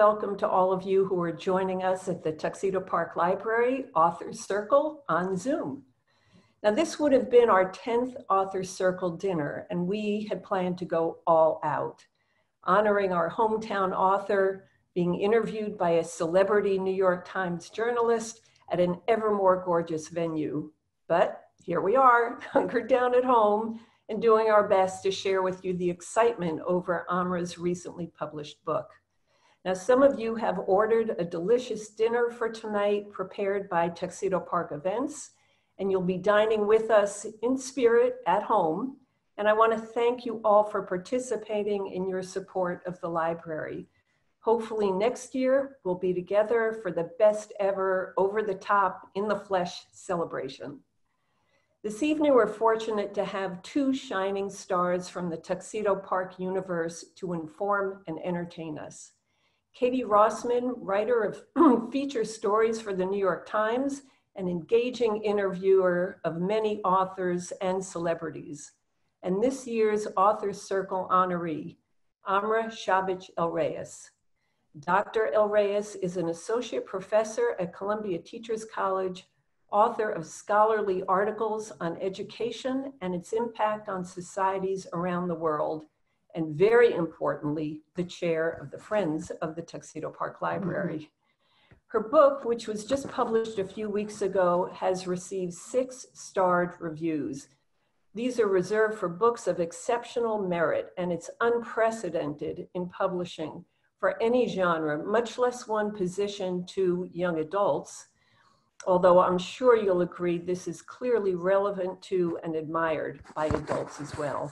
welcome to all of you who are joining us at the Tuxedo Park Library Authors Circle on Zoom. Now, this would have been our 10th Authors Circle dinner, and we had planned to go all out, honoring our hometown author, being interviewed by a celebrity New York Times journalist at an ever more gorgeous venue. But here we are, hunkered down at home and doing our best to share with you the excitement over Amra's recently published book. Now, some of you have ordered a delicious dinner for tonight prepared by Tuxedo Park Events, and you'll be dining with us in spirit at home. And I want to thank you all for participating in your support of the library. Hopefully next year we'll be together for the best ever over the top in the flesh celebration. This evening we're fortunate to have two shining stars from the Tuxedo Park universe to inform and entertain us. Katie Rosman, writer of feature stories for the New York Times, an engaging interviewer of many authors and celebrities, and this year's Authors Circle honoree, Amra Sabic-El-Rayess. Dr. El-Rayess is an associate professor at Columbia Teachers College, author of scholarly articles on education and its impact on societies around the world, and very importantly, the chair of the Friends of the Tuxedo Park Library. Mm-hmm. Her book, which was just published a few weeks ago, has received six starred reviews. These are reserved for books of exceptional merit, and it's unprecedented in publishing for any genre, much less one positioned to young adults, although I'm sure you'll agree this is clearly relevant to and admired by adults as well.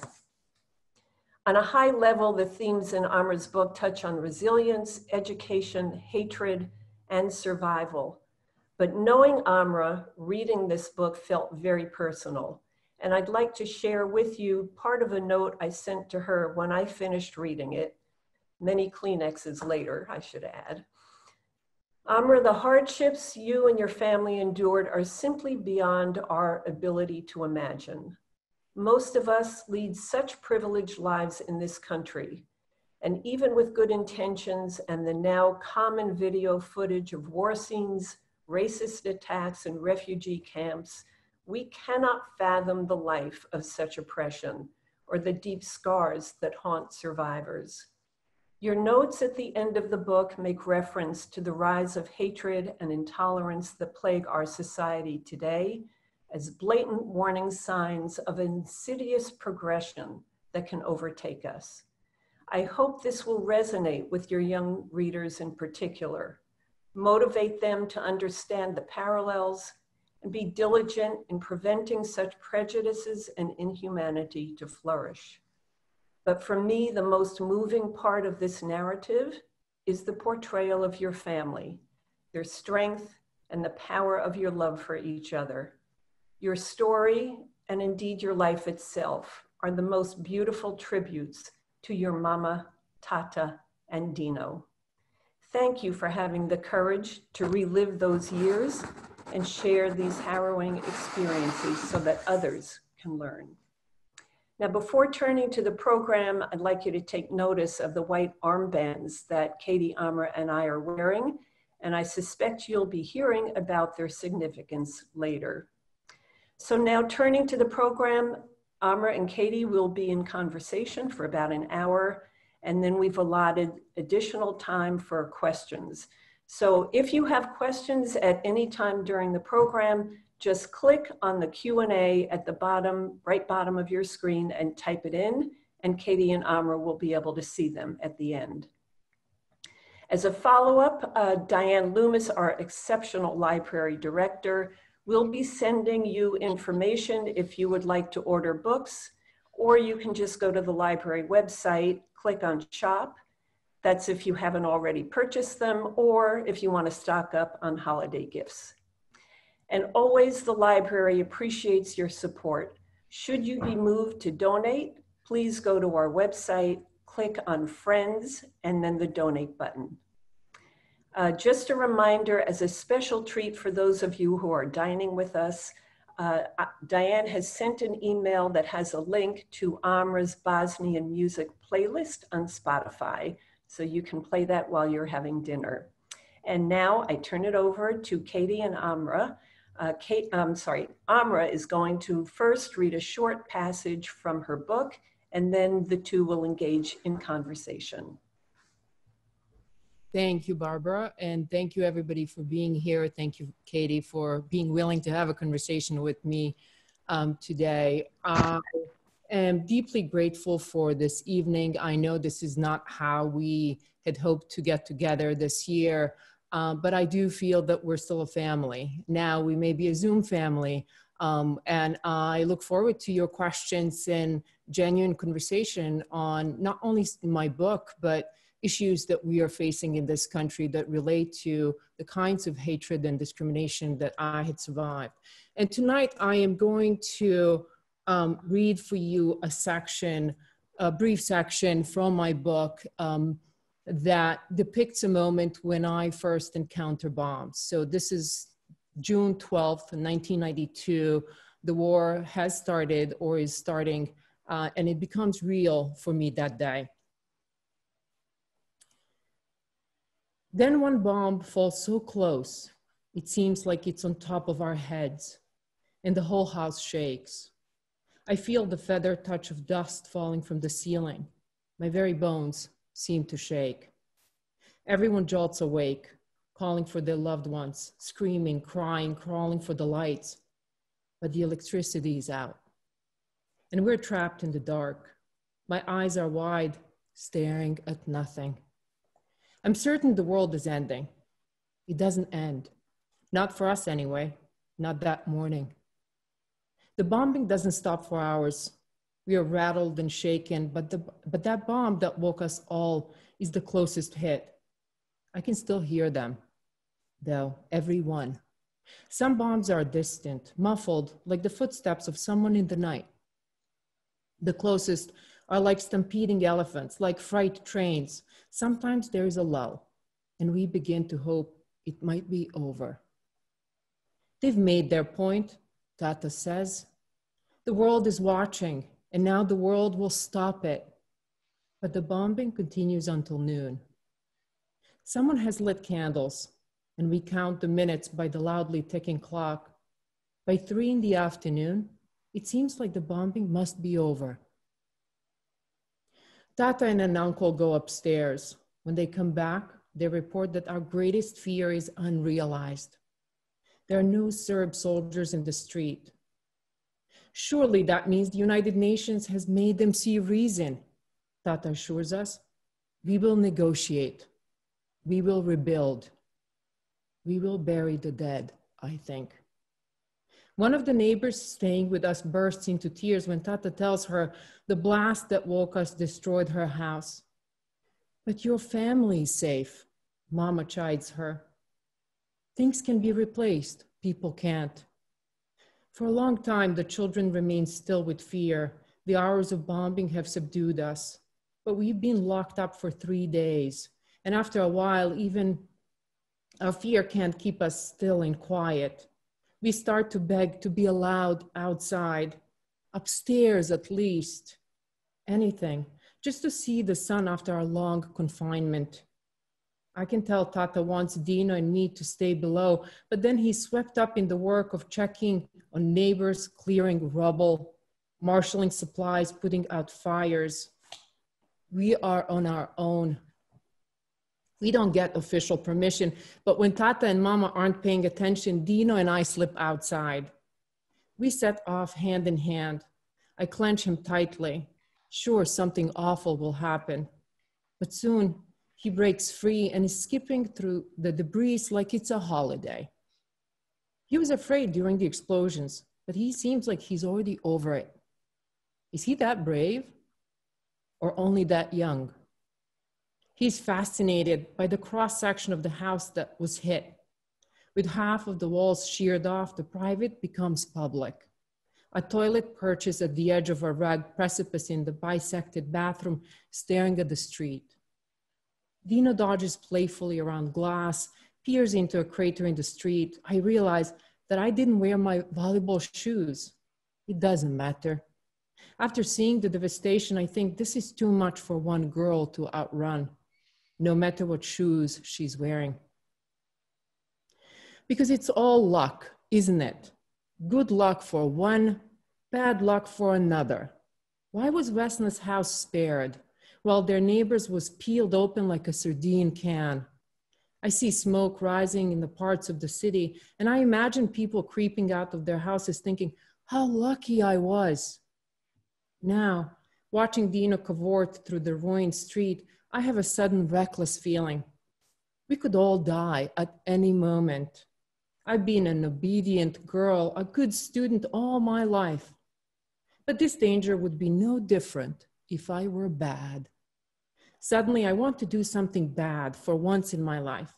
On a high level, the themes in Amra's book touch on resilience, education, hatred, and survival. But knowing Amra, reading this book felt very personal. And I'd like to share with you part of a note I sent to her when I finished reading it, many Kleenexes later, I should add. Amra, the hardships you and your family endured are simply beyond our ability to imagine. Most of us lead such privileged lives in this country. And even with good intentions and the now common video footage of war scenes, racist attacks, and refugee camps, we cannot fathom the life of such oppression or the deep scars that haunt survivors. Your notes at the end of the book make reference to the rise of hatred and intolerance that plague our society today as blatant warning signs of insidious progression that can overtake us. I hope this will resonate with your young readers in particular, motivate them to understand the parallels, and be diligent in preventing such prejudices and inhumanity to flourish. But for me, the most moving part of this narrative is the portrayal of your family, their strength, and the power of your love for each other. Your story, and indeed your life itself, are the most beautiful tributes to your mama, Tata, and Dino. Thank you for having the courage to relive those years and share these harrowing experiences so that others can learn. Now, before turning to the program, I'd like you to take notice of the white armbands that Katie Amra and I are wearing, and I suspect you'll be hearing about their significance later. So now turning to the program, Amra and Katie will be in conversation for about an hour, and then we've allotted additional time for questions. So if you have questions at any time during the program, just click on the Q&A at the bottom, right bottom of your screen and type it in, and Katie and Amra will be able to see them at the end. As a follow-up, uh, Diane Loomis, our exceptional library director, We'll be sending you information if you would like to order books, or you can just go to the library website, click on shop. That's if you haven't already purchased them, or if you want to stock up on holiday gifts. And always the library appreciates your support. Should you be moved to donate, please go to our website, click on Friends, and then the donate button. Uh, just a reminder, as a special treat for those of you who are dining with us, uh, Diane has sent an email that has a link to Amra's Bosnian music playlist on Spotify. So you can play that while you're having dinner. And now I turn it over to Katie and Amra. Uh, Kate, I'm sorry, Amra is going to first read a short passage from her book, and then the two will engage in conversation. Thank you, Barbara, and thank you everybody for being here. Thank you, Katie, for being willing to have a conversation with me um, today. I am deeply grateful for this evening. I know this is not how we had hoped to get together this year, um, but I do feel that we're still a family. Now we may be a Zoom family, um, and I look forward to your questions and genuine conversation on not only my book, but issues that we are facing in this country that relate to the kinds of hatred and discrimination that I had survived. And tonight I am going to um, read for you a section, a brief section from my book um, that depicts a moment when I first encounter bombs. So this is June 12th, 1992. The war has started or is starting, uh, and it becomes real for me that day. Then one bomb falls so close, it seems like it's on top of our heads, and the whole house shakes. I feel the feather touch of dust falling from the ceiling. My very bones seem to shake. Everyone jolts awake, calling for their loved ones, screaming, crying, crawling for the lights. But the electricity is out. And we're trapped in the dark. My eyes are wide, staring at nothing. I'm certain the world is ending. It doesn't end. Not for us, anyway. Not that morning. The bombing doesn't stop for hours. We are rattled and shaken, but, the, but that bomb that woke us all is the closest hit. I can still hear them, though, every one. Some bombs are distant, muffled, like the footsteps of someone in the night. The closest are like stampeding elephants, like freight trains. Sometimes there is a lull, and we begin to hope it might be over. They've made their point, Tata says. The world is watching, and now the world will stop it. But the bombing continues until noon. Someone has lit candles, and we count the minutes by the loudly ticking clock. By three in the afternoon, it seems like the bombing must be over. Tata and an uncle go upstairs. When they come back, they report that our greatest fear is unrealized. There are no Serb soldiers in the street. Surely that means the United Nations has made them see reason, Tata assures us. We will negotiate. We will rebuild. We will bury the dead, I think. One of the neighbors staying with us bursts into tears when Tata tells her the blast that woke us destroyed her house. But your family is safe, Mama chides her. Things can be replaced, people can't. For a long time, the children remain still with fear. The hours of bombing have subdued us, but we've been locked up for three days. And after a while, even our fear can't keep us still and quiet we start to beg to be allowed outside, upstairs at least, anything, just to see the sun after our long confinement. I can tell Tata wants Dino and me to stay below, but then he's swept up in the work of checking on neighbors, clearing rubble, marshaling supplies, putting out fires. We are on our own we don't get official permission. But when Tata and Mama aren't paying attention, Dino and I slip outside. We set off hand in hand. I clench him tightly. Sure, something awful will happen. But soon he breaks free and is skipping through the debris like it's a holiday. He was afraid during the explosions, but he seems like he's already over it. Is he that brave or only that young? He's fascinated by the cross section of the house that was hit. With half of the walls sheared off, the private becomes public. A toilet perches at the edge of a rugged precipice in the bisected bathroom, staring at the street. Dino dodges playfully around glass, peers into a crater in the street. I realize that I didn't wear my volleyball shoes. It doesn't matter. After seeing the devastation, I think this is too much for one girl to outrun. No matter what shoes she's wearing. Because it's all luck, isn't it? Good luck for one, bad luck for another. Why was Vesna's house spared while their neighbors was peeled open like a sardine can? I see smoke rising in the parts of the city, and I imagine people creeping out of their houses thinking, how lucky I was. Now, watching Dino cavort through the ruined street, I have a sudden reckless feeling. We could all die at any moment. I've been an obedient girl, a good student all my life. But this danger would be no different if I were bad. Suddenly, I want to do something bad for once in my life.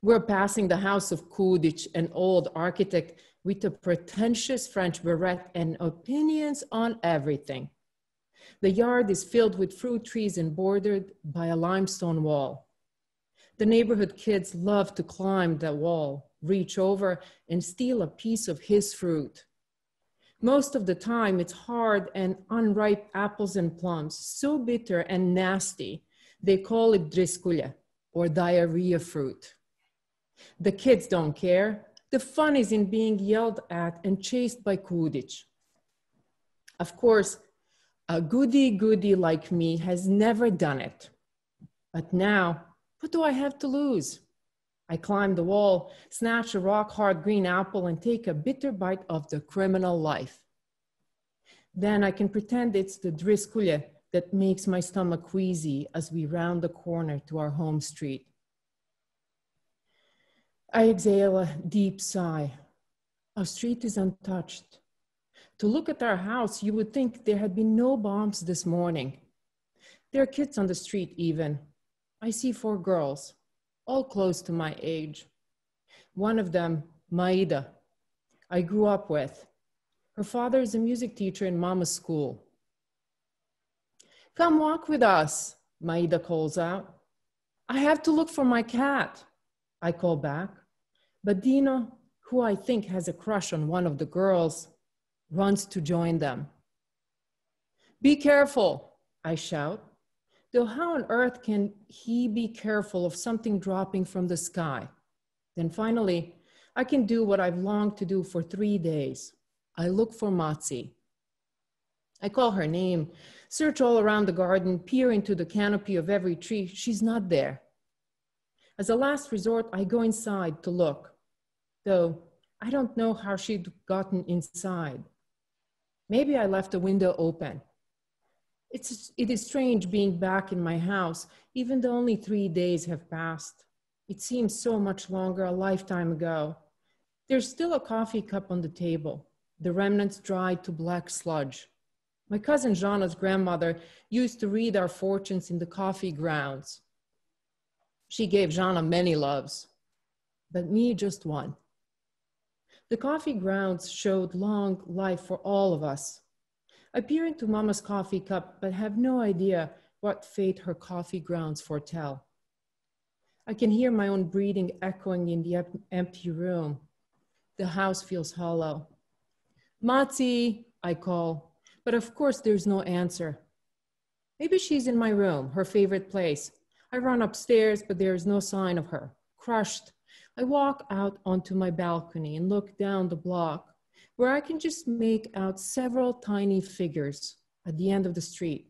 We're passing the house of Kudic, an old architect with a pretentious French beret and opinions on everything. The yard is filled with fruit trees and bordered by a limestone wall. The neighborhood kids love to climb the wall, reach over, and steal a piece of his fruit. Most of the time, it's hard and unripe apples and plums, so bitter and nasty, they call it driskulja, or diarrhea fruit. The kids don't care. The fun is in being yelled at and chased by Kudic. Of course, a goody goody like me has never done it. But now, what do I have to lose? I climb the wall, snatch a rock hard green apple, and take a bitter bite of the criminal life. Then I can pretend it's the driskulja that makes my stomach queasy as we round the corner to our home street. I exhale a deep sigh. Our street is untouched. To look at our house, you would think there had been no bombs this morning. There are kids on the street, even. I see four girls, all close to my age. One of them, Maida, I grew up with. Her father is a music teacher in Mama's school. Come walk with us, Maida calls out. I have to look for my cat, I call back. But Dino, who I think has a crush on one of the girls, runs to join them. Be careful, I shout. Though how on earth can he be careful of something dropping from the sky? Then finally, I can do what I've longed to do for three days. I look for Matzi. I call her name, search all around the garden, peer into the canopy of every tree. She's not there. As a last resort, I go inside to look, though I don't know how she'd gotten inside. Maybe I left the window open. It's, it is strange being back in my house, even though only three days have passed. It seems so much longer, a lifetime ago. There's still a coffee cup on the table, the remnants dried to black sludge. My cousin Jana's grandmother used to read our fortunes in the coffee grounds. She gave Jana many loves, but me just one. The coffee grounds showed long life for all of us. I peer into Mama's coffee cup, but have no idea what fate her coffee grounds foretell. I can hear my own breathing echoing in the empty room. The house feels hollow. Matzi, I call, but of course there's no answer. Maybe she's in my room, her favorite place. I run upstairs, but there is no sign of her. Crushed, I walk out onto my balcony and look down the block where I can just make out several tiny figures at the end of the street.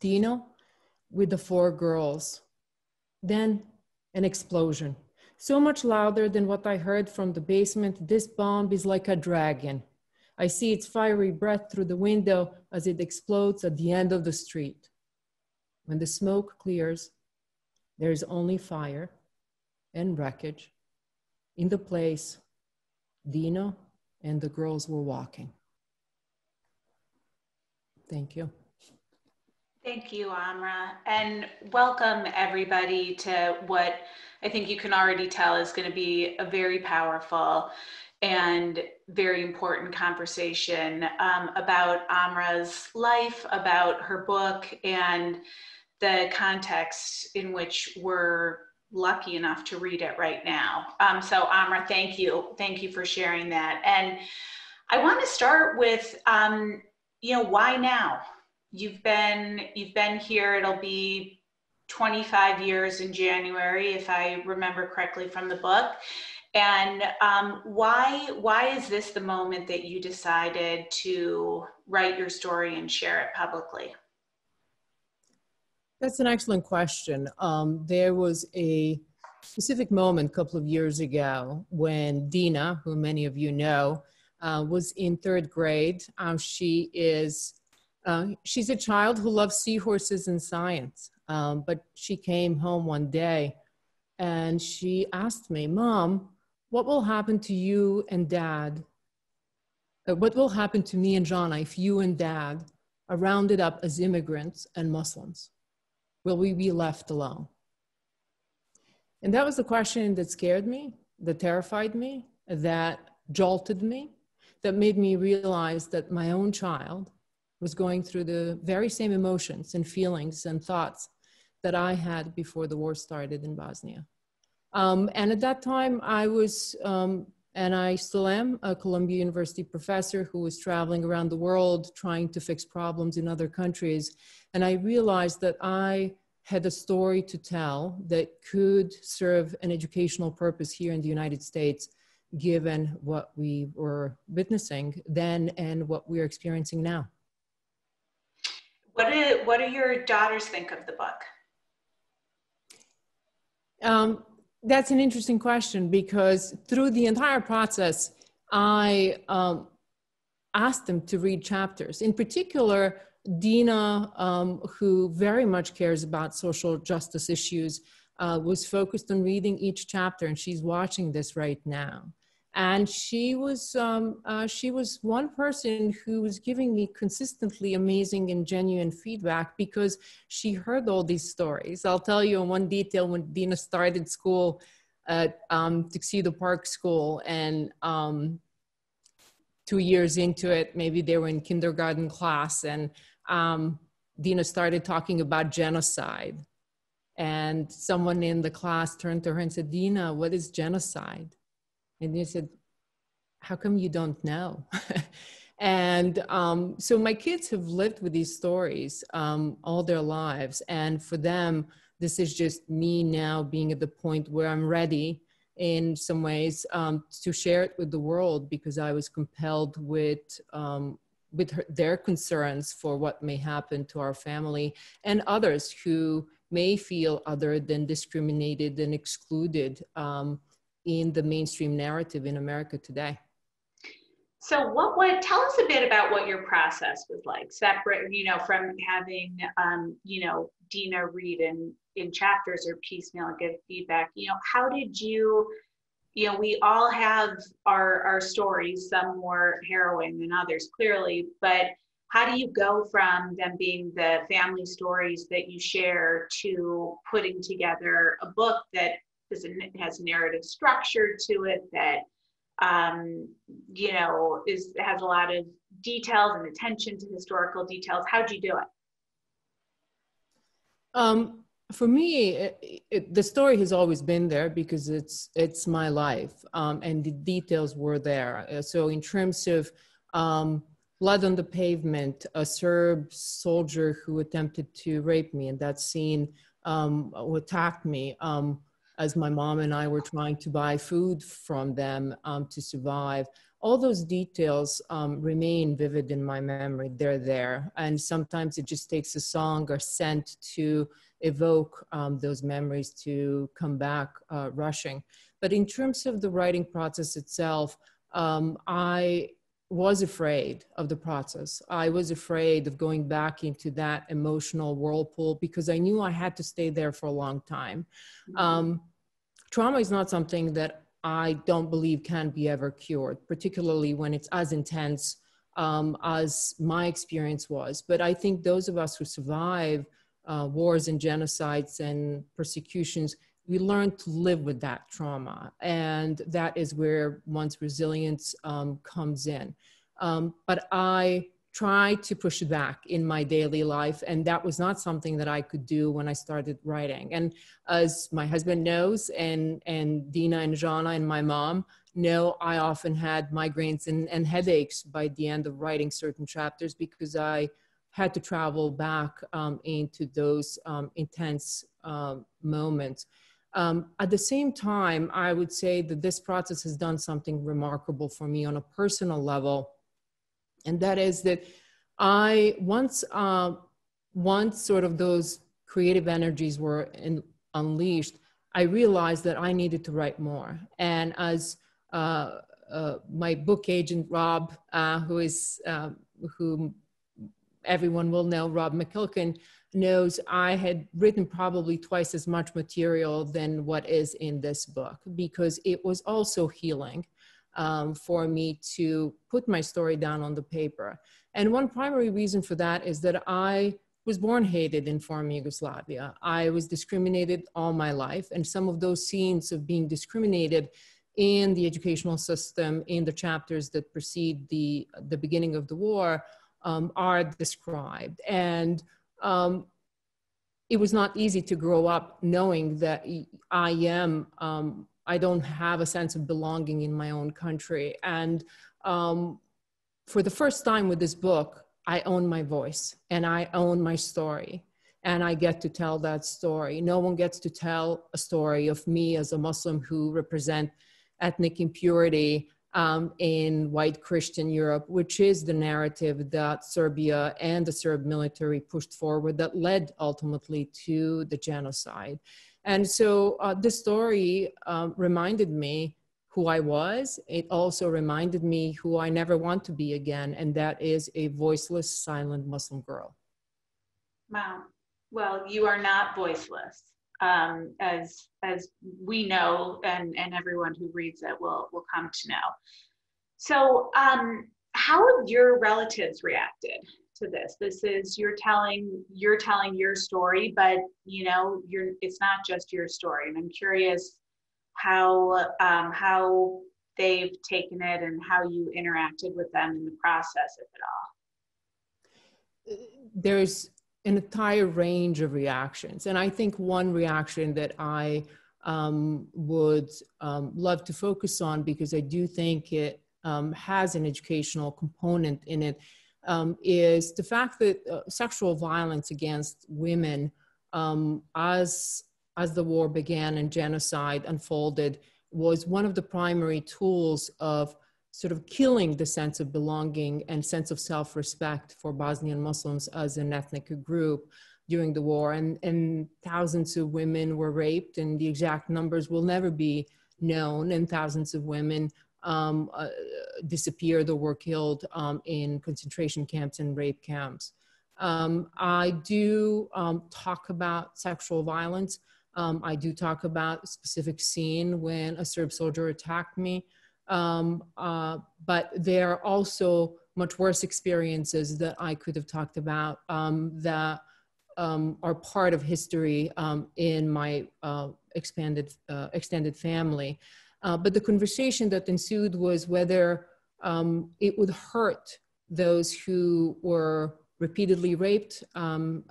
Dino with the four girls. Then an explosion. So much louder than what I heard from the basement, this bomb is like a dragon. I see its fiery breath through the window as it explodes at the end of the street. When the smoke clears, there is only fire and wreckage in the place Dino and the girls were walking. Thank you. Thank you, Amra. And welcome everybody to what I think you can already tell is going to be a very powerful and very important conversation um, about Amra's life, about her book, and the context in which we're lucky enough to read it right now. Um, so Amra, thank you. Thank you for sharing that. And I want to start with, um, you know, why now? you've been you've been here. It'll be 25 years in January, if I remember correctly from the book. And um, why why is this the moment that you decided to write your story and share it publicly? That's an excellent question. Um, there was a specific moment a couple of years ago when Dina, who many of you know, uh, was in third grade. Um, she is uh, she's a child who loves seahorses and science. Um, but she came home one day and she asked me, Mom, what will happen to you and dad? Uh, what will happen to me and John if you and dad are rounded up as immigrants and Muslims? Will we be left alone? And that was the question that scared me, that terrified me, that jolted me, that made me realize that my own child was going through the very same emotions and feelings and thoughts that I had before the war started in Bosnia. Um, and at that time, I was, um, and I still am, a Columbia University professor who was traveling around the world trying to fix problems in other countries. And I realized that I had a story to tell that could serve an educational purpose here in the United States, given what we were witnessing then and what we're experiencing now. What do, what do your daughters think of the book? Um, that's an interesting question because through the entire process, I um, asked them to read chapters. In particular, Dina, um, who very much cares about social justice issues, uh, was focused on reading each chapter, and she's watching this right now. And she was um, uh, she was one person who was giving me consistently amazing and genuine feedback because she heard all these stories. I'll tell you in one detail when Dina started school at um, Tuxedo Park School, and um, two years into it, maybe they were in kindergarten class, and um, Dina started talking about genocide. And someone in the class turned to her and said, Dina, what is genocide? And he said, How come you don't know? and um, so my kids have lived with these stories um, all their lives. And for them, this is just me now being at the point where I'm ready in some ways um, to share it with the world because I was compelled with um, with her, their concerns for what may happen to our family and others who may feel other than discriminated and excluded um, in the mainstream narrative in America today. So, what would tell us a bit about what your process was like, separate, you know, from having, um, you know, Dina read in in chapters or piecemeal and give feedback. You know, how did you, you know, we all have our our stories, some more harrowing than others, clearly, but how do you go from them being the family stories that you share to putting together a book that has narrative structure to it that um, you know is has a lot of details and attention to historical details. How'd you do it? Um, for me it, it, the story has always been there because it's it's my life um, and the details were there. Uh, so in terms of um, blood on the pavement a serb soldier who attempted to rape me and that scene um, attacked me um, as my mom and I were trying to buy food from them um, to survive. All those details um, remain vivid in my memory. They're there. And sometimes it just takes a song or scent to evoke um, those memories to come back uh, rushing. But in terms of the writing process itself, um, I was afraid of the process. I was afraid of going back into that emotional whirlpool because I knew I had to stay there for a long time. Mm-hmm. Um, trauma is not something that I don't believe can be ever cured, particularly when it's as intense um, as my experience was. But I think those of us who survive uh, wars and genocides and persecutions, we learn to live with that trauma. And that is where one's resilience um, comes in. Um, but I try to push back in my daily life. And that was not something that I could do when I started writing. And as my husband knows, and, and Dina and Jana and my mom know, I often had migraines and, and headaches by the end of writing certain chapters because I had to travel back um, into those um, intense um, moments. Um, at the same time, I would say that this process has done something remarkable for me on a personal level, and that is that I once uh, once sort of those creative energies were in, unleashed, I realized that I needed to write more. And as uh, uh, my book agent Rob, uh, who is um, who everyone will know, Rob McQuilkin, knows I had written probably twice as much material than what is in this book because it was also healing um, for me to put my story down on the paper. And one primary reason for that is that I was born hated in former Yugoslavia. I was discriminated all my life, and some of those scenes of being discriminated in the educational system in the chapters that precede the, the beginning of the war um, are described. And um, it was not easy to grow up knowing that I am, um, I don't have a sense of belonging in my own country. And um, for the first time with this book, I own my voice and I own my story. And I get to tell that story. No one gets to tell a story of me as a Muslim who represent ethnic impurity um, in white Christian Europe, which is the narrative that Serbia and the Serb military pushed forward that led ultimately to the genocide. And so uh, this story um, reminded me who I was. It also reminded me who I never want to be again, and that is a voiceless, silent Muslim girl. Wow. Well, you are not voiceless um, as as we know, and and everyone who reads it will will come to know. So, um, how have your relatives reacted to this? This is you're telling you're telling your story, but you know you're it's not just your story, and I'm curious how um, how they've taken it and how you interacted with them in the process, if at all. There's an entire range of reactions. And I think one reaction that I um, would um, love to focus on because I do think it um, has an educational component in it um, is the fact that uh, sexual violence against women um, as as the war began and genocide unfolded was one of the primary tools of sort of killing the sense of belonging and sense of self-respect for Bosnian Muslims as an ethnic group during the war. And, and thousands of women were raped, and the exact numbers will never be known. And thousands of women um, uh, disappeared or were killed um, in concentration camps and rape camps. Um, I do um, talk about sexual violence. Um, I do talk about a specific scene when a Serb soldier attacked me. Um, uh, but there are also much worse experiences that I could have talked about um, that um, are part of history um, in my uh, expanded, uh, extended family. Uh, but the conversation that ensued was whether um, it would hurt those who were repeatedly raped um,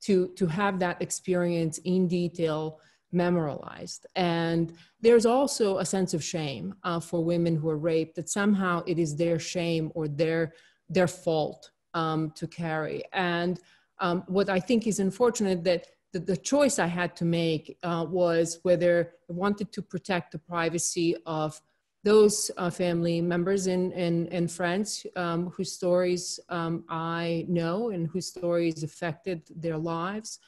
to, to have that experience in detail memorialized. And there's also a sense of shame uh, for women who are raped that somehow it is their shame or their, their fault um, to carry. And um, what I think is unfortunate that the, the choice I had to make uh, was whether I wanted to protect the privacy of those uh, family members and, and, and friends um, whose stories um, I know and whose stories affected their lives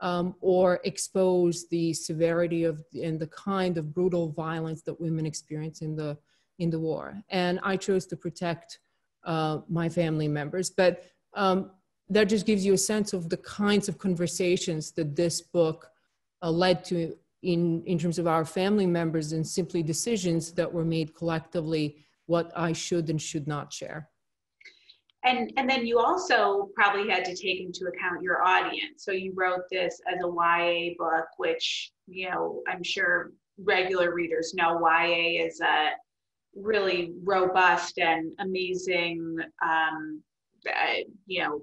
um, or expose the severity of and the kind of brutal violence that women experience in the in the war. And I chose to protect uh, my family members, but um, that just gives you a sense of the kinds of conversations that this book uh, led to in in terms of our family members and simply decisions that were made collectively what I should and should not share and and then you also probably had to take into account your audience. So you wrote this as a ya book which you know i'm sure regular readers know. Ya is a really robust and amazing um, uh, you know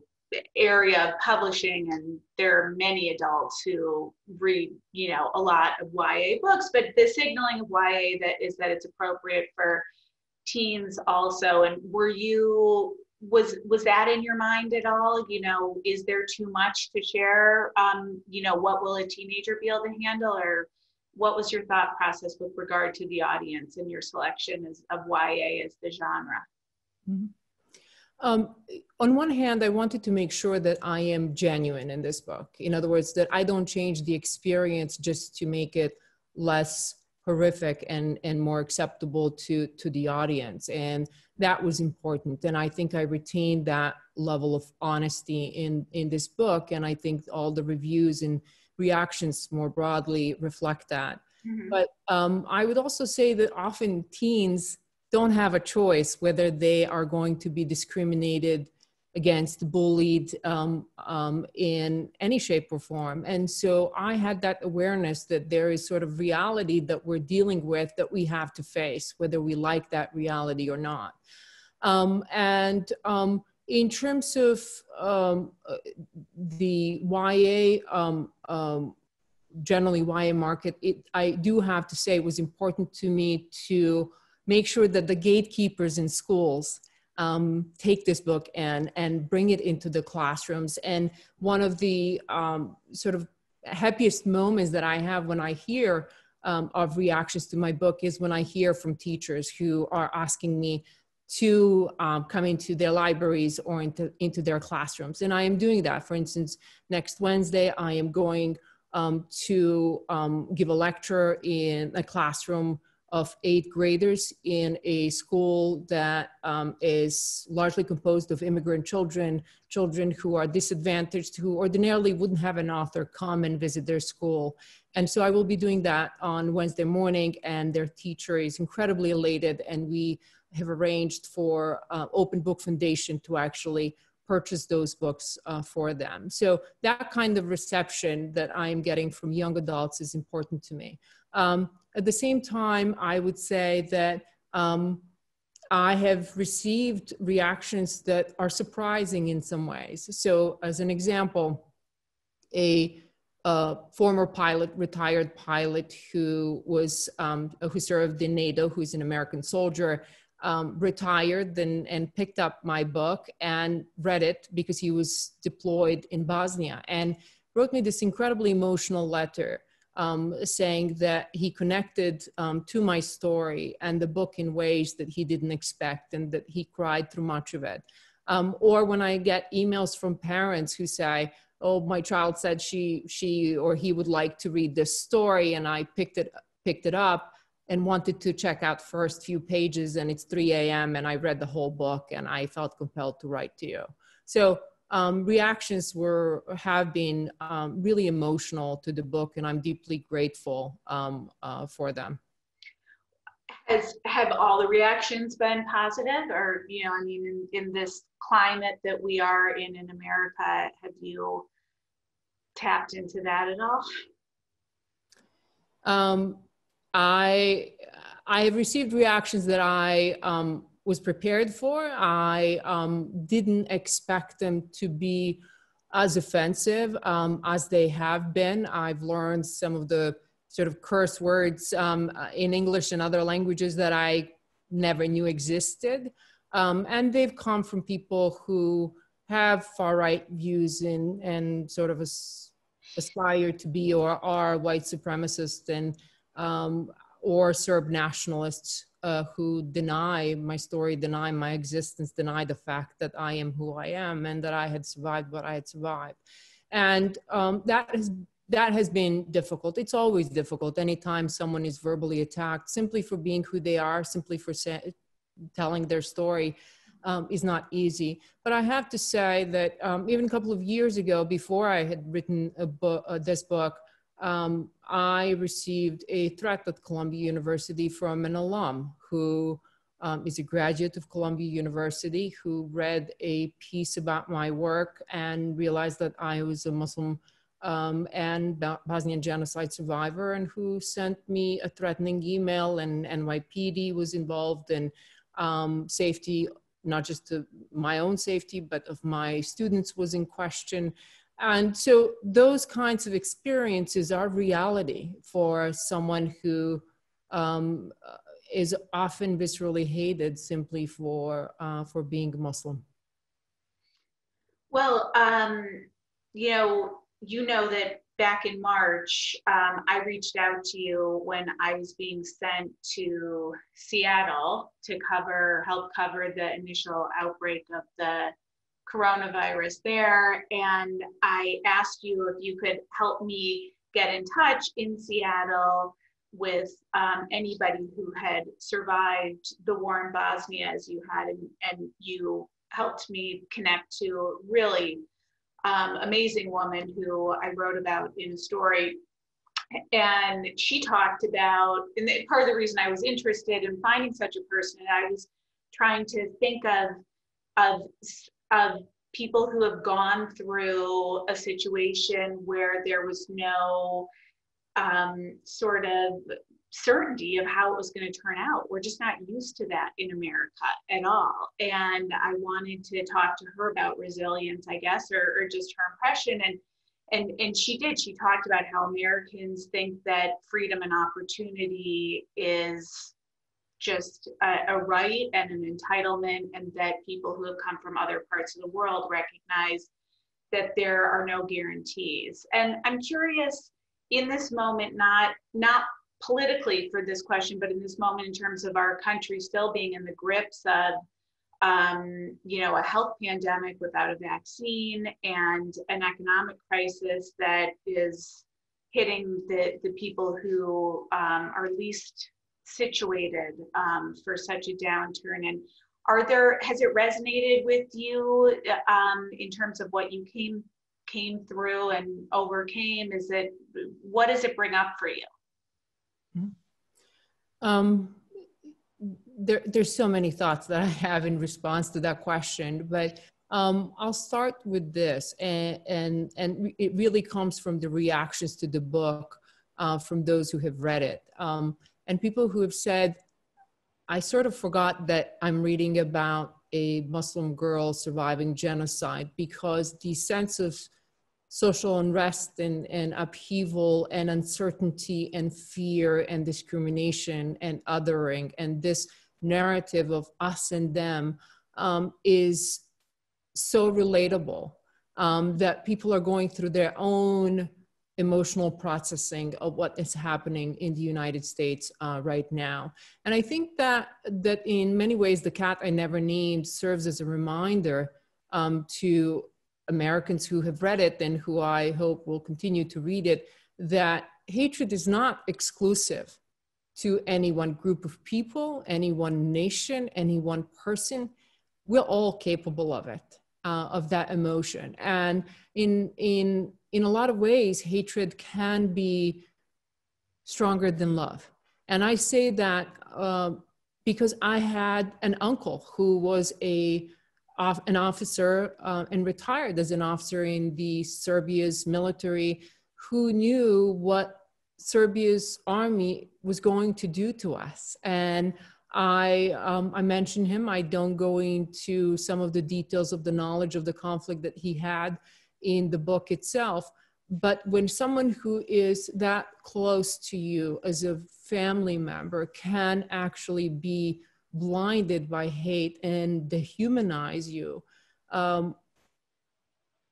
area of publishing. And there are many adults who read you know a lot of ya books but the signaling of ya that is that it's appropriate for teens also. And were you was was that in your mind at all? You know, is there too much to share? Um, you know, what will a teenager be able to handle, or what was your thought process with regard to the audience and your selection as, of YA as the genre? Mm-hmm. Um, on one hand, I wanted to make sure that I am genuine in this book. In other words, that I don't change the experience just to make it less horrific and, and more acceptable to, to the audience. And that was important. And I think I retained that level of honesty in, in this book. And I think all the reviews and reactions more broadly reflect that. Mm-hmm. But um, I would also say that often teens don't have a choice whether they are going to be discriminated against, bullied um, um, in any shape or form. And so I had that awareness that there is sort of reality that we're dealing with that we have to face, whether we like that reality or not. Um, and um, in terms of um, the YA, um, generally YA market, it, I do have to say it was important to me to make sure that the gatekeepers in schools um, take this book and and bring it into the classrooms. And one of the um, sort of happiest moments that I have when I hear um, of reactions to my book is when I hear from teachers who are asking me to um, come into their libraries or into, into their classrooms. And I am doing that. For instance, next Wednesday, I am going um, to um, give a lecture in a classroom of eighth graders in a school that um, is largely composed of immigrant children, children who are disadvantaged, who ordinarily wouldn't have an author come and visit their school. And so I will be doing that on Wednesday morning, and their teacher is incredibly elated, and we have arranged for uh, Open Book Foundation to actually purchase those books uh, for them. So that kind of reception that I am getting from young adults is important to me. Um, at the same time, I would say that um, I have received reactions that are surprising in some ways. So, as an example, a, a former pilot, retired pilot who was um, who served in NATO, who's an American soldier, um, retired and, and picked up my book and read it because he was deployed in Bosnia and wrote me this incredibly emotional letter um, saying that he connected um, to my story and the book in ways that he didn't expect and that he cried through much of it. Um, or when I get emails from parents who say, oh, my child said she, she or he would like to read this story and I picked it, picked it up and wanted to check out first few pages and it's 3 a.m. and I read the whole book and I felt compelled to write to you. So um, reactions were have been um, really emotional to the book, and I'm deeply grateful um, uh, for them. Has have all the reactions been positive, or you know, I mean, in, in this climate that we are in in America, have you tapped into that at all? Um, I I have received reactions that I um, was prepared for. I um, didn't expect them to be as offensive um, as they have been. I've learned some of the sort of curse words um, in English and other languages that I never knew existed. Um, and they've come from people who have far right views in, and sort of aspire to be or are white supremacists and um, or Serb nationalists uh, who deny my story, deny my existence, deny the fact that I am who I am and that I had survived what I had survived. And um, that has that has been difficult. It's always difficult anytime someone is verbally attacked simply for being who they are, simply for say, telling their story. Um, is not easy. But I have to say that um, even a couple of years ago, before I had written uh, this book, um, I received a threat at Columbia University from an alum who um, is a graduate of Columbia University who read a piece about my work and realized that I was a Muslim um, and Bosnian genocide survivor and who sent me a threatening email and NYPD was involved in um, safety, not just my own safety, but of my students was in question. And so those kinds of experiences are reality for someone who um, is often viscerally hated simply for, uh, for being Muslim. Well, um, you know, you know that back in March, um, I reached out to you when I was being sent to Seattle to cover, help cover the initial outbreak of the coronavirus there. And I asked you if you could help me get in touch in Seattle with um, anybody who had survived the war in Bosnia as you had, and, and you helped me connect to really um, amazing woman who I wrote about in a story. And she talked about, and part of the reason I was interested in finding such a person, and I was trying to think of, of, of people who have gone through a situation where there was no um, sort of certainty of how it was going to turn out. We're just not used to that in America at all. And I wanted to talk to her about resilience, I guess, or, or just her impression. And and and she did. She talked about how Americans think that freedom and opportunity is just a, a right and an entitlement, and that people who have come from other parts of the world recognize that there are no guarantees. And I'm curious in this moment, not not politically for this question, but in this moment in terms of our country still being in the grips of um, you know, a health pandemic without a vaccine and an economic crisis that is hitting the, the people who um, are least situated um, for such a downturn. And are there, has it resonated with you um, in terms of what you came came through and overcame? Is it, what does it bring up for you? Um, there, there's so many thoughts that I have in response to that question, but um, I'll start with this, and and and it really comes from the reactions to the book uh, from those who have read it, um, and people who have said, "I sort of forgot that I'm reading about a Muslim girl surviving genocide because the sense of social unrest and, and upheaval and uncertainty and fear and discrimination and othering and this narrative of us and them um, is so relatable um, that people are going through their own emotional processing of what is happening in the United States uh, right now. And I think that that in many ways, the cat I never named serves as a reminder um, to Americans who have read it and who I hope will continue to read it that hatred is not exclusive to any one group of people, any one nation, any one person. We're all capable of it, uh, of that emotion. And in, in, in a lot of ways, hatred can be stronger than love. And I say that uh, because I had an uncle who was a an officer uh, and retired as an officer in the Serbia's military who knew what Serbia's army was going to do to us. And I, um, I mentioned him. I don't go into some of the details of the knowledge of the conflict that he had in the book itself. But when someone who is that close to you as a family member can actually be blinded by hate and dehumanize you, um,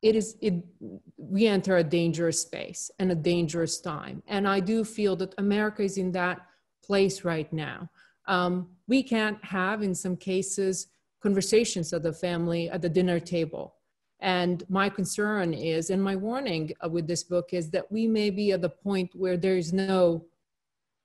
it is it we enter a dangerous space and a dangerous time. And I do feel that America is in that place right now. Um, we can't have, in some cases, conversations at the family at the dinner table. And my concern is, and my warning with this book is that we may be at the point where there is no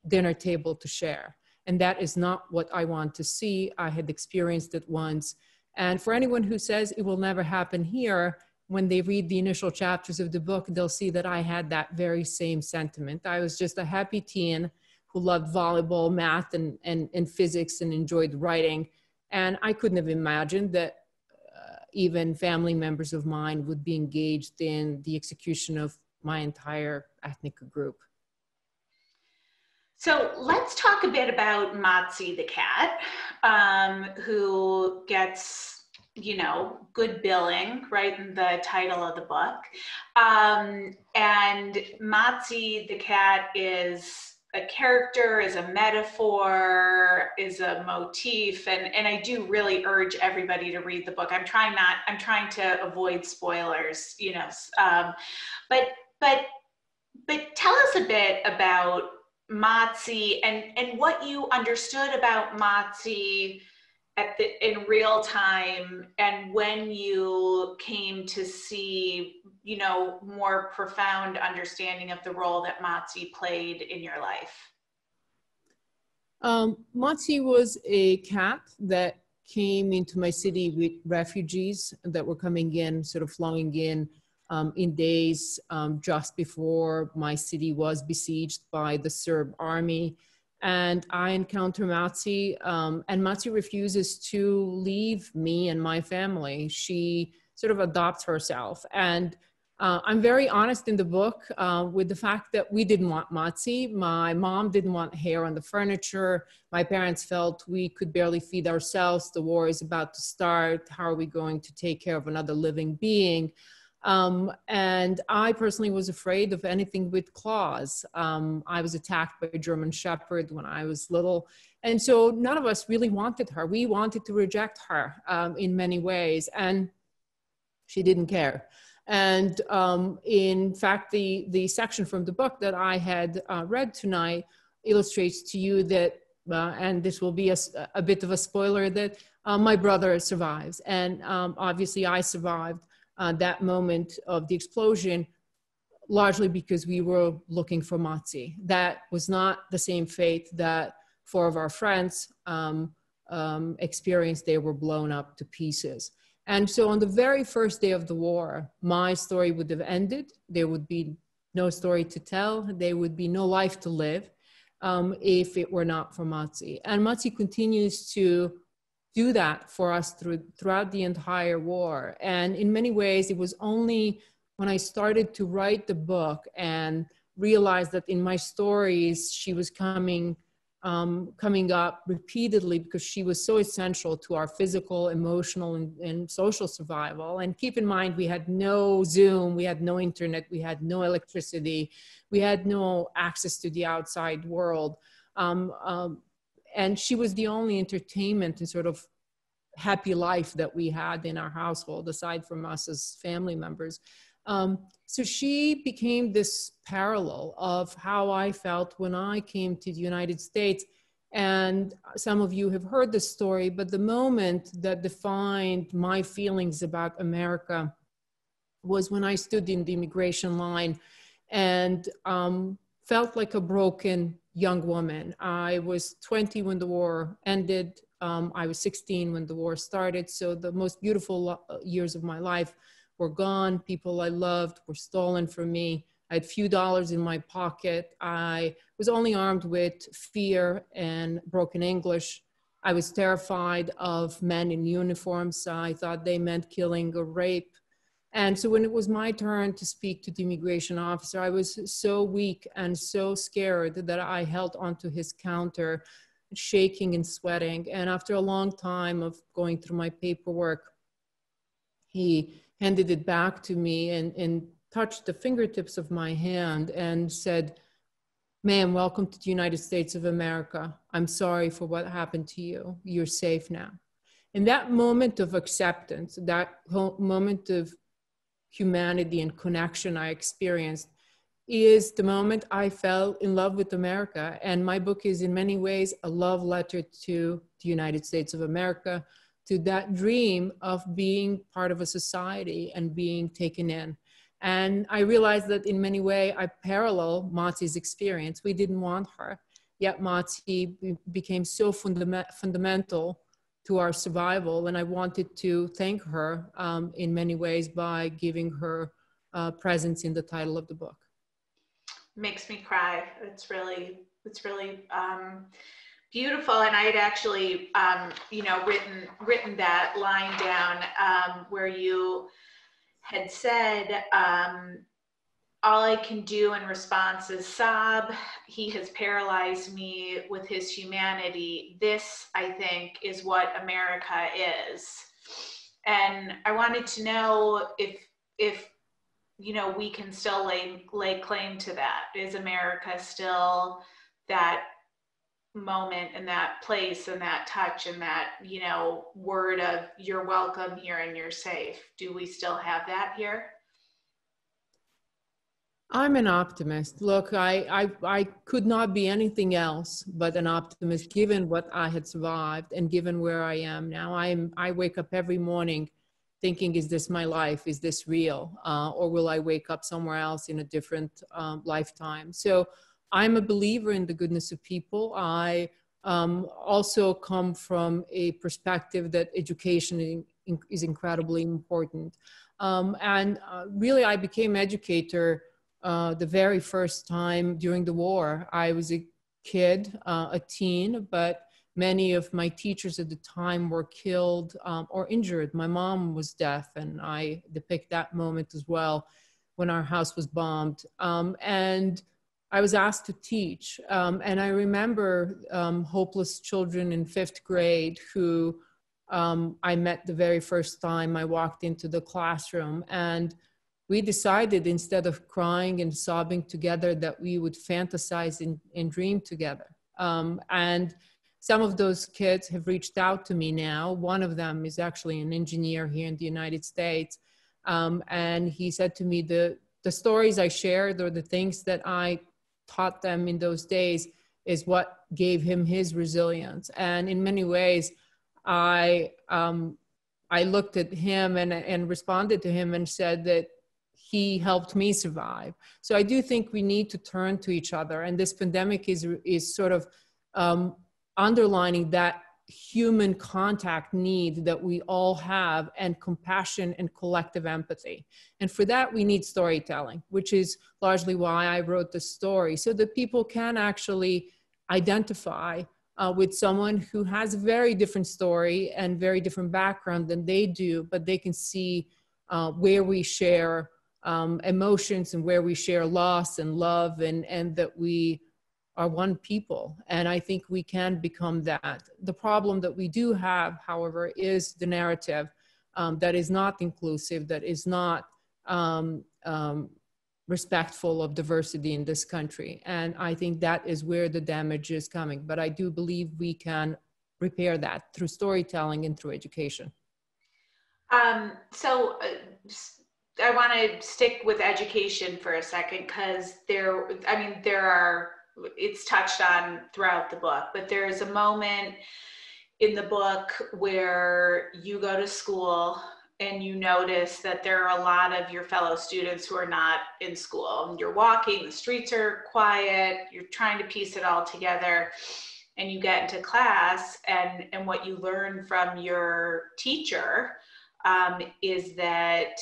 dinner table to share. And that is not what I want to see. I had experienced it once. And for anyone who says it will never happen here, when they read the initial chapters of the book, they'll see that I had that very same sentiment. I was just a happy teen who loved volleyball, math, and, and, and physics and enjoyed writing. And I couldn't have imagined that uh, even family members of mine would be engaged in the execution of my entire ethnic group. So let's talk a bit about Matzi the cat, um, who gets, you know, good billing, right, in the title of the book. Um, and Matzi the cat is a character, is a metaphor, is a motif, and and I do really urge everybody to read the book. I'm trying not, I'm trying to avoid spoilers, you know, um, but but but tell us a bit about Matsi and and what you understood about Matsi at the in real time and when you came to see you know more profound understanding of the role that Matsi played in your life? Um, Matsi was a cat that came into my city with refugees that were coming in sort of flowing in um, in days um, just before my city was besieged by the Serb army and I encounter Matsi, um, and Matsi refuses to leave me and my family. She sort of adopts herself. And uh, I'm very honest in the book uh, with the fact that we didn't want Matsi. My mom didn't want hair on the furniture. My parents felt we could barely feed ourselves. The war is about to start. How are we going to take care of another living being? Um, and I personally was afraid of anything with claws. Um, I was attacked by a German Shepherd when I was little. And so none of us really wanted her. We wanted to reject her um, in many ways. And she didn't care. And um, in fact, the, the section from the book that I had uh, read tonight illustrates to you that, uh, and this will be a, a, bit of a spoiler, that uh, my brother survives. And um, obviously, I survived uh, that moment of the explosion, largely because we were looking for Matsi. That was not the same fate that four of our friends um, um, experienced. They were blown up to pieces. And so on the very first day of the war, my story would have ended. There would be no story to tell. There would be no life to live um, if it were not for Matsi. And Matsi continues to do that for us through, throughout the entire war. And in many ways, it was only when I started to write the book and realized that in my stories, she was coming, um, coming up repeatedly because she was so essential to our physical, emotional, and, and social survival. And keep in mind, we had no Zoom, we had no internet, we had no electricity, we had no access to the outside world. Um, um, and she was the only entertainment and sort of happy life that we had in our household aside from us as family members. Um, so she became this parallel of how i felt when i came to the united states. And some of you have heard the story but the moment that defined my feelings about america was when i stood in the immigration line and um, felt like a broken young woman. I was 20 when the war ended. Um, I was 16 when the war started. So the most beautiful uh, years of my life were gone. People I loved were stolen from me. I had few dollars in my pocket. I was only armed with fear and broken English. I was terrified of men in uniforms. I thought they meant killing or rape. And so when it was my turn to speak to the immigration officer, I was so weak and so scared that I held onto his counter, shaking and sweating. And after a long time of going through my paperwork, he handed it back to me and, and touched the fingertips of my hand and said, Ma'am, welcome to the United States of America. I'm sorry for what happened to you. You're safe now. In that moment of acceptance, that moment of humanity and connection I experienced is the moment I fell in love with America. And my book is, in many ways, a love letter to the United States of America, to that dream of being part of a society and being taken in. And I realized that in many ways, I parallel Matsi's experience. We didn't want her, yet Matsi became so fundament, fundamental to our survival. And I wanted to thank her um, in many ways by giving her uh, presence in the title of the book. Makes me cry. It's really, it's really um, beautiful. And I had actually, um, you know, written written that line down um, where you had said um, all I can do in response is sob. He has paralyzed me with his humanity. This, I think, is what America is. And I wanted to know if, if, you know, we can still lay, lay claim to that. Is America still that moment and that place and that touch and that you know word of you're welcome here and you're safe do we still have that here i'm an optimist. Look I, I i could not be anything else but an optimist given what i had survived and given where i am now. I'm i wake up every morning thinking is this my life? Is this real? Uh, or will i wake up somewhere else in a different um, lifetime? So I'm a believer in the goodness of people. I um, also come from a perspective that education is incredibly important. Um, and uh, really, I became educator uh, the very first time during the war. I was a kid, uh, a teen, but many of my teachers at the time were killed um, or injured. My mom was deaf, and I depict that moment as well when our house was bombed. Um, and I was asked to teach. Um, and I remember um, hopeless children in fifth grade who um, I met the very first time I walked into the classroom. And we decided instead of crying and sobbing together that we would fantasize and, and dream together. Um, and some of those kids have reached out to me now. One of them is actually an engineer here in the United States. Um, and he said to me, the, the stories I shared or the things that I taught them in those days is what gave him his resilience. And in many ways, I um, I looked at him and and responded to him and said that he helped me survive. So I do think we need to turn to each other, and this pandemic is is sort of um, underlining that human contact need that we all have and compassion and collective empathy. And for that, we need storytelling, which is largely why I wrote the story, so that people can actually identify uh, with someone who has a very different story and very different background than they do, but they can see uh, where we share um, emotions and where we share loss and love and, and that we are one people. And I think we can become that. The problem that we do have, however, is the narrative um, that is not inclusive, that is not um, um, respectful of diversity in this country. And I think that is where the damage is coming. But I do believe we can repair that through storytelling and through education. Um, so uh, I want to stick with education for a second because there, I mean, there are it's touched on throughout the book, but there is a moment in the book where you go to school and you notice that there are a lot of your fellow students who are not in school. You're walking, the streets are quiet, you're trying to piece it all together, and you get into class, and, and what you learn from your teacher um, is that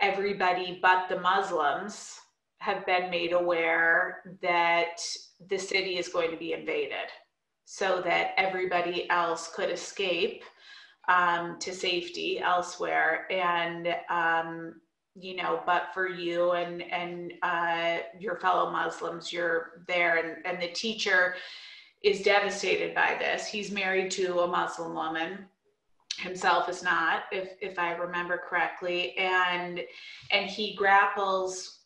everybody but the Muslims have been made aware that the city is going to be invaded so that everybody else could escape um, to safety elsewhere. And, um, you know, but for you and, and uh, your fellow Muslims, you're there. And, and the teacher is devastated by this. He's married to a Muslim woman himself is not if if i remember correctly. And and he grapples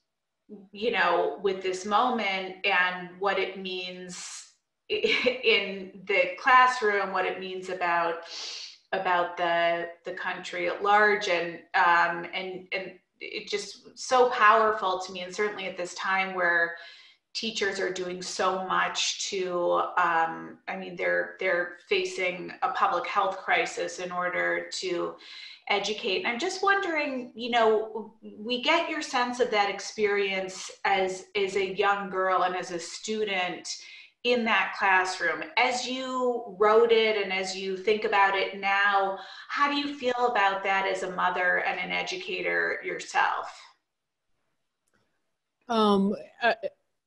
you know, with this moment and what it means in the classroom, what it means about about the the country at large, and um, and and it just so powerful to me, and certainly at this time where teachers are doing so much to um, i mean they're they're facing a public health crisis in order to educate. And I'm just wondering, you know, we get your sense of that experience as as a young girl and as a student in that classroom. As you wrote it and as you think about it now, how do you feel about that as a mother and an educator yourself? Um, uh,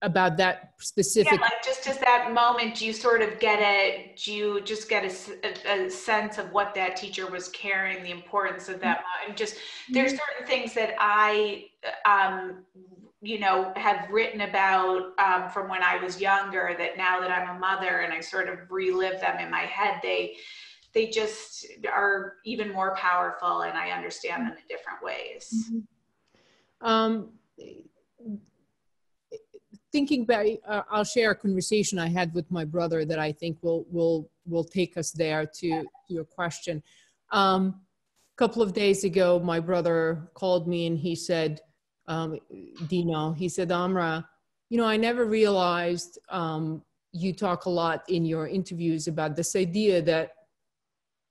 about that specific yeah, like just as that moment you sort of get a do you just get a, a, a, sense of what that teacher was carrying the importance of that and just there's mm-hmm. certain things that i um you know have written about um, from when i was younger that now that i'm a mother and i sort of relive them in my head they they just are even more powerful and i understand them in different ways mm-hmm. um thinking back, uh, I'll share a conversation I had with my brother that I think will will will take us there to, to your question. Um, a couple of days ago, my brother called me and he said, um, Dino, he said, Amra, you know, I never realized um, you talk a lot in your interviews about this idea that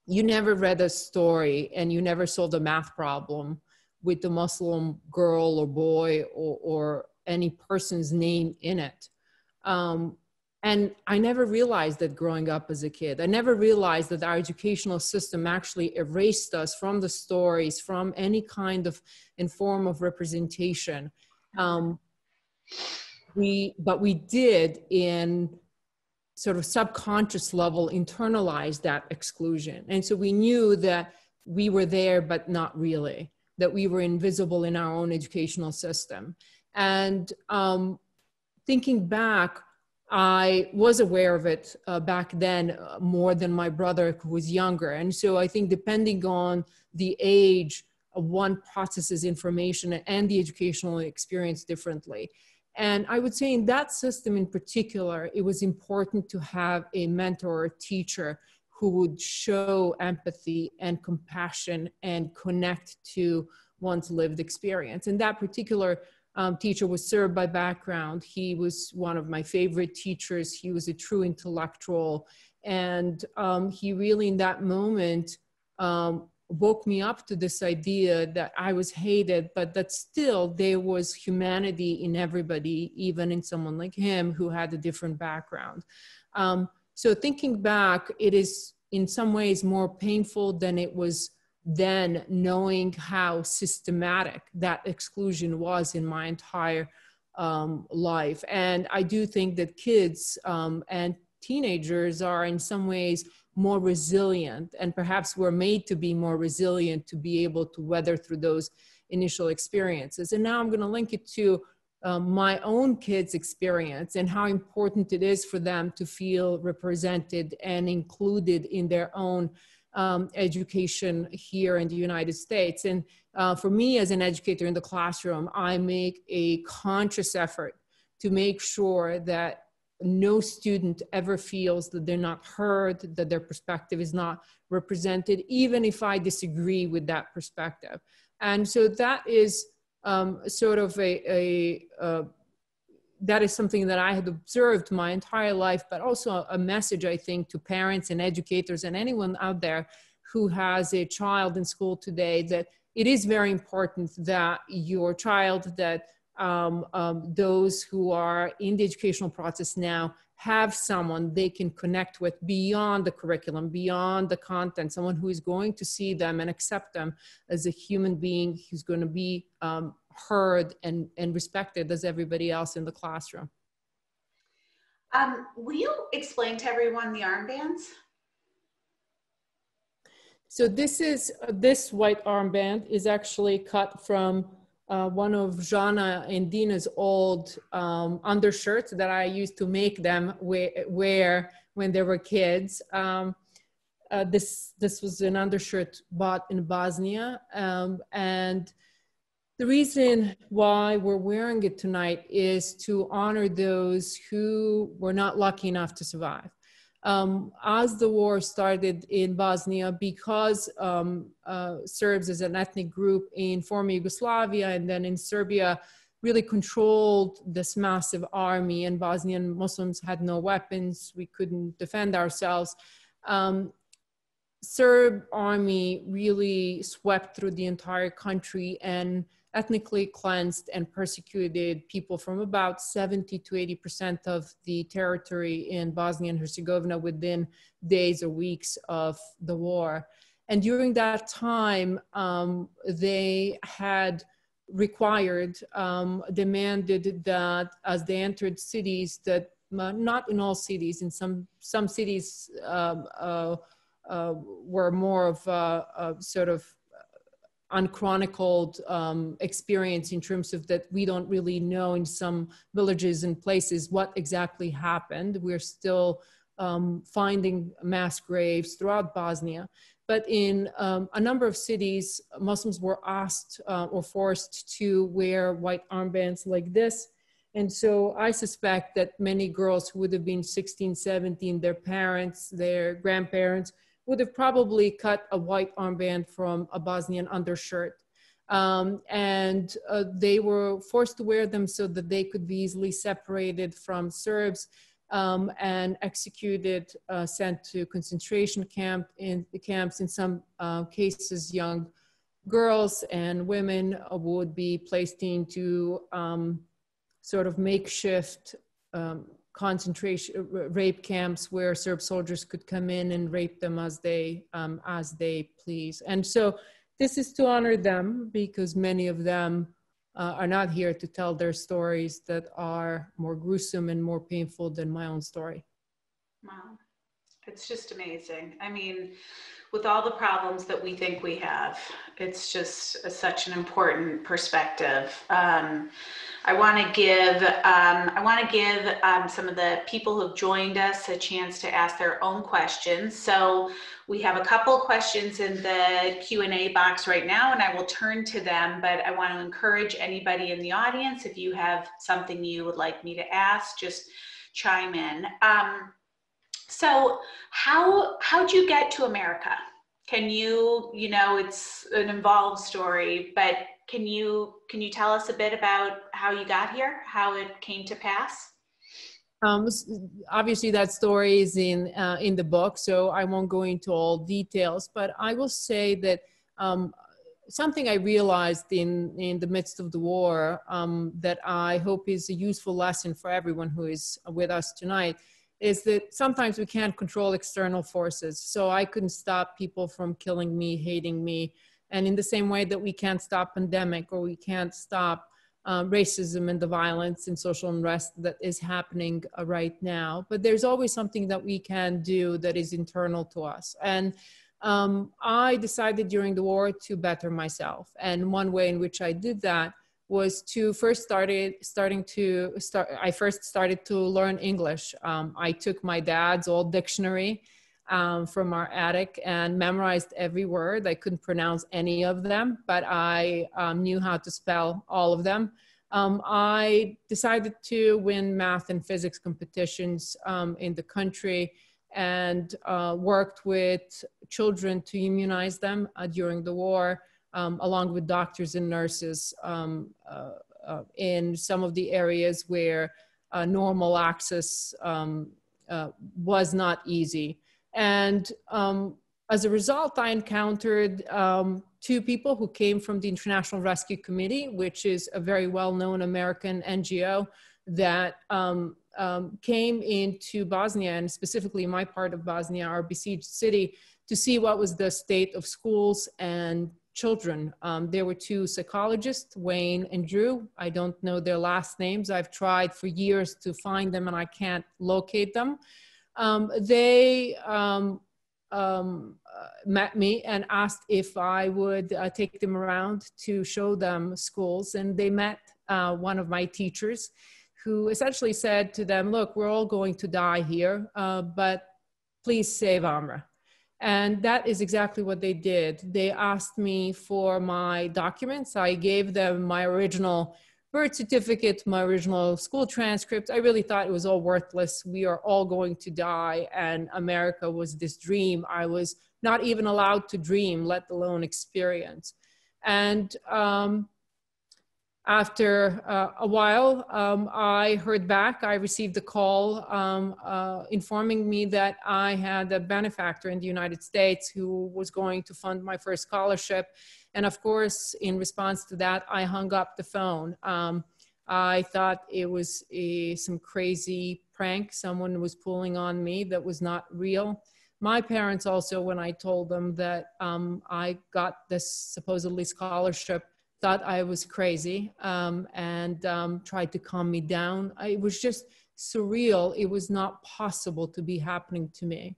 you never read a story and you never solved a math problem with the Muslim girl or boy or, or any person's name in it. Um, and I never realized that growing up as a kid. I never realized that our educational system actually erased us from the stories, from any kind of in form of representation. Um, we, but we did in sort of subconscious level internalize that exclusion. And so we knew that we were there, but not really, that we were invisible in our own educational system. And um, thinking back, I was aware of it uh, back then uh, more than my brother who was younger. And so I think depending on the age, uh, one processes information and the educational experience differently. And I would say in that system in particular, it was important to have a mentor or teacher who would show empathy and compassion and connect to one's lived experience. And that particular um, teacher was Serb by background. He was one of my favorite teachers. He was a true intellectual. And um, he really, in that moment, um, woke me up to this idea that I was hated, but that still there was humanity in everybody, even in someone like him who had a different background. Um, so thinking back, it is in some ways more painful than it was then knowing how systematic that exclusion was in my entire um, life. And I do think that kids um, and teenagers are in some ways more resilient and perhaps we're made to be more resilient to be able to weather through those initial experiences and now i'm going to link it to um, my own kids experience and how important it is for them to feel represented and included in their own um, education here in the united states and uh, for me as an educator in the classroom i make a conscious effort to make sure that no student ever feels that they're not heard, that their perspective is not represented, even if I disagree with that perspective. And so that is um, sort of a, a uh, that is something that I had observed my entire life, but also a message, I think, to parents and educators and anyone out there who has a child in school today that it is very important that your child that um, um, those who are in the educational process now have someone they can connect with beyond the curriculum, beyond the content, someone who is going to see them and accept them as a human being who's going to be um, heard and, and respected as everybody else in the classroom. Um, will you explain to everyone the armbands? So this is, uh, this white armband is actually cut from uh, one of Jana and Dina's old um, undershirts that I used to make them wear, wear when they were kids. Um, uh, this this was an undershirt bought in Bosnia, um, and the reason why we're wearing it tonight is to honor those who were not lucky enough to survive um, as the war started in Bosnia, because um, uh, Serbs as an ethnic group in former Yugoslavia and then in Serbia really controlled this massive army, and Bosnian Muslims had no weapons. We couldn't defend ourselves. Um, Serb army really swept through the entire country and ethnically cleansed and persecuted people from about 70 to 80% of the territory in Bosnia and Herzegovina within days or weeks of the war. And during that time, um, they had required, um, demanded that as they entered cities, that uh, not in all cities, in some, some cities um, uh, uh, were more of a, a sort of unchronicled um, experience in terms of that we don't really know in some villages and places what exactly happened. We're still um, finding mass graves throughout Bosnia. But in um, a number of cities, Muslims were asked uh, or forced to wear white armbands like this. And so I suspect that many girls who would have been 16, 17, their parents, their grandparents would have probably cut a white armband from a Bosnian undershirt. Um, and uh, they were forced to wear them so that they could be easily separated from Serbs um, and executed, uh, sent to concentration camp in the camps. In some uh, cases, young girls and women would be placed into um, sort of makeshift um, concentration rape camps where Serb soldiers could come in and rape them as they um, as they please. And so this is to honor them because many of them uh, are not here to tell their stories that are more gruesome and more painful than my own story. Wow, it's just amazing. I mean with all the problems that we think we have. It's just a, such an important perspective. Um, I want to give um, I want to give um, some of the people who've joined us a chance to ask their own questions. So we have a couple questions in the Q and A box right now, and I will turn to them. But I want to encourage anybody in the audience if you have something you would like me to ask, just chime in. Um, so how how'd you get to America? Can you, you know, it's an involved story, but can you can you tell us a bit about how you got here, how it came to pass? Um, obviously, that story is in uh, in the book, so I won't go into all details. But I will say that um, something I realized in in the midst of the war um, that I hope is a useful lesson for everyone who is with us tonight is that sometimes we can't control external forces. So I couldn't stop people from killing me, hating me. And in the same way that we can't stop pandemic or we can't stop uh, racism and the violence and social unrest that is happening uh, right now. But there's always something that we can do that is internal to us. And um, I decided during the war to better myself. And one way in which I did that was to first started starting to start i first started to learn english. Um, i took my dad's old dictionary um, from our attic and memorized every word. I couldn't pronounce any of them but i um, knew how to spell all of them. Um, i decided to win math and physics competitions um, in the country and uh, worked with children to immunize them uh, during the war um, along with doctors and nurses um, uh, uh, in some of the areas where uh, normal access um, uh, was not easy. And um, as a result, I encountered um, two people who came from the International Rescue Committee, which is a very well-known American NGO that um, came into Bosnia and specifically my part of Bosnia, our besieged city, to see what was the state of schools and children. Um, there were two psychologists, Wayne and Drew. I don't know their last names. I've tried for years to find them and I can't locate them. Um, they um, um uh, met me and asked if I would uh, take them around to show them schools. And they met uh, one of my teachers who essentially said to them, look, we're all going to die here, uh, but please save Amra. And that is exactly what they did. They asked me for my documents. I gave them my original birth certificate, my original school transcript. I really thought it was all worthless. We are all going to die. And America was this dream I was not even allowed to dream, let alone experience. And um, after uh, a while, um, I heard back. I received a call um, uh, informing me that I had a benefactor in the United States who was going to fund my first scholarship. And of course, in response to that, I hung up the phone. Um, I thought it was a, some crazy prank someone was pulling on me that was not real. My parents also, when I told them that um, I got this supposedly scholarship, thought I was crazy um, and um, tried to calm me down. I, it was just surreal. It was not possible to be happening to me.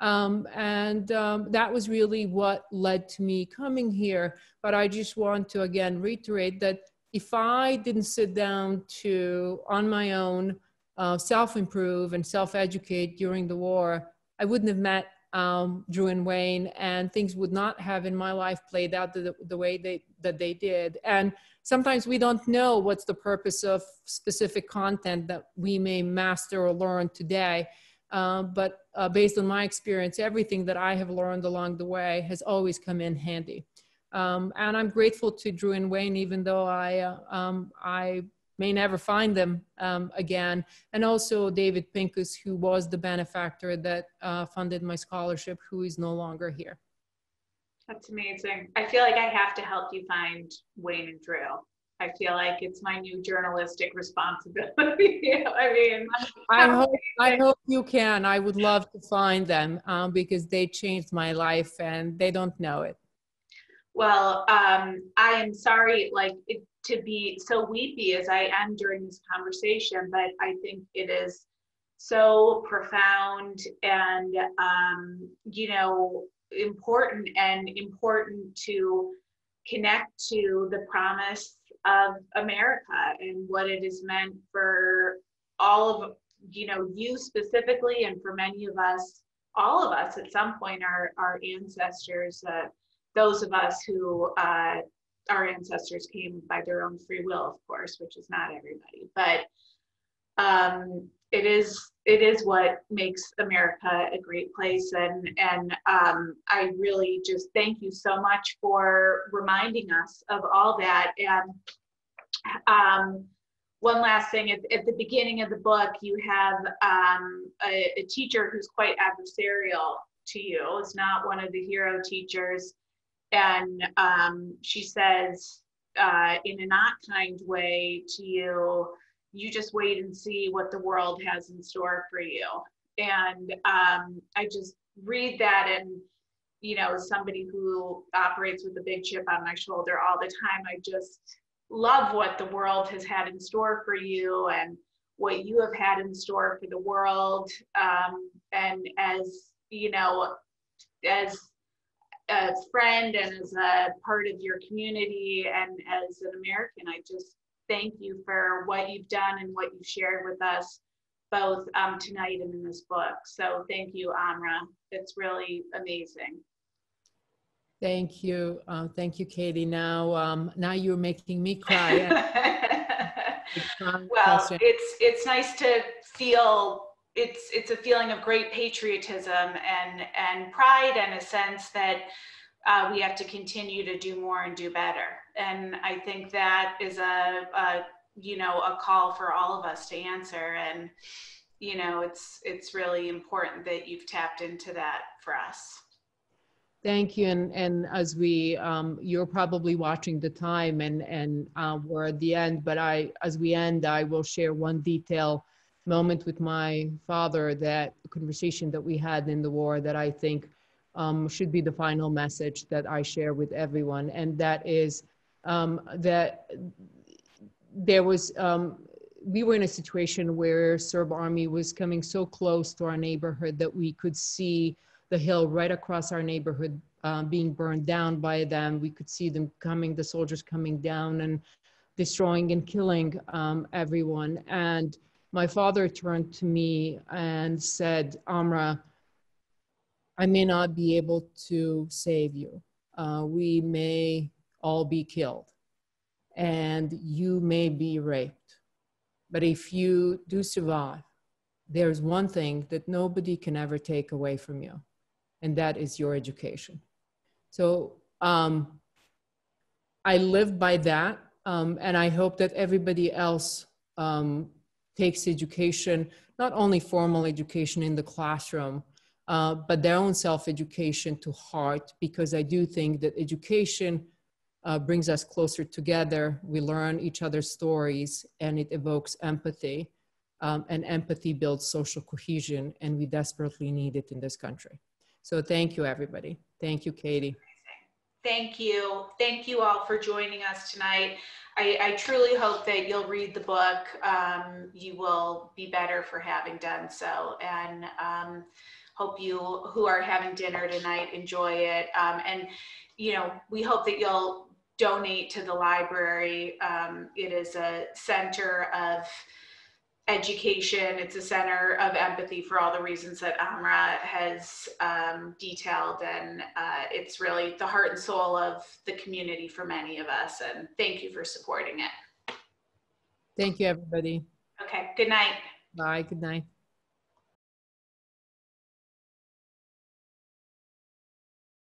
Um, and um, that was really what led to me coming here. But I just want to again reiterate that if I didn't sit down to, on my own, uh, self improve and self educate during the war, I wouldn't have met um, Drew and Wayne, and things would not have in my life played out the, the way they that they did. And sometimes we don't know what's the purpose of specific content that we may master or learn today. Uh, but uh, based on my experience, everything that I have learned along the way has always come in handy. Um, and I'm grateful to Drew and Wayne, even though I, uh, um, I may never find them um, again. And also David Pincus, who was the benefactor that uh, funded my scholarship, who is no longer here. That's amazing. I feel like I have to help you find Wayne and Drew. I feel like it's my new journalistic responsibility. I mean, I hope I hope you can. I would love to find them um, because they changed my life and they don't know it. Well, um, I am sorry, like it, to be so weepy as I am during this conversation, but I think it is so profound and um, you know important and important to connect to the promise of America and what it has meant for all of you know you specifically and for many of us all of us at some point our our ancestors uh, those of us who uh, our ancestors came by their own free will of course which is not everybody but um, it is it is what makes America a great place. And and um, I really just thank you so much for reminding us of all that. And um, one last thing at, at, the beginning of the book you have um, a, a, teacher who's quite adversarial to you. It's not one of the hero teachers and um, she says uh, in a not kind way to you you just wait and see what the world has in store for you. And um, I just read that and, you know, somebody who operates with a big chip on my shoulder all the time, I just love what the world has had in store for you and what you have had in store for the world. Um, and as, you know, as a friend and as a part of your community and as an American, I just thank you for what you've done and what you've shared with us both um, tonight and in this book. So thank you, Amra. It's really amazing. Thank you. Uh, thank you, Katie. Now, um, now you're making me cry. well, it's, it's nice to feel it's, it's a feeling of great patriotism and, and pride and a sense that uh, we have to continue to do more and do better. And I think that is a, a, you know, a call for all of us to answer. And, you know, it's, it's really important that you've tapped into that for us. Thank you. And, and as we, um, you're probably watching the time and, and uh, we're at the end, but I, as we end, I will share one detail moment with my father that conversation that we had in the war that I think um, should be the final message that I share with everyone. And that is um, that there was, um, we were in a situation where Serb army was coming so close to our neighborhood that we could see the hill right across our neighborhood um, being burned down by them. We could see them coming, the soldiers coming down and destroying and killing um, everyone. And my father turned to me and said, Amra, I may not be able to save you. Uh, we may all be killed and you may be raped. But if you do survive, there's one thing that nobody can ever take away from you, and that is your education. So um, I live by that, um, and I hope that everybody else um, takes education, not only formal education in the classroom, uh, but their own self-education to heart because I do think that education uh, brings us closer together. We learn each other's stories and it evokes empathy. Um, and empathy builds social cohesion and we desperately need it in this country. So thank you, everybody. Thank you, Katie. Thank you. Thank you all for joining us tonight. I, I truly hope that you'll read the book. Um, you will be better for having done so. And um, hope you who are having dinner tonight enjoy it. Um, and, you know, we hope that you'll donate to the library. Um, it is a center of education. It's a center of empathy for all the reasons that Amra has um, detailed. And uh, it's really the heart and soul of the community for many of us. And thank you for supporting it. Thank you, everybody. Okay, good night. Bye. Good night.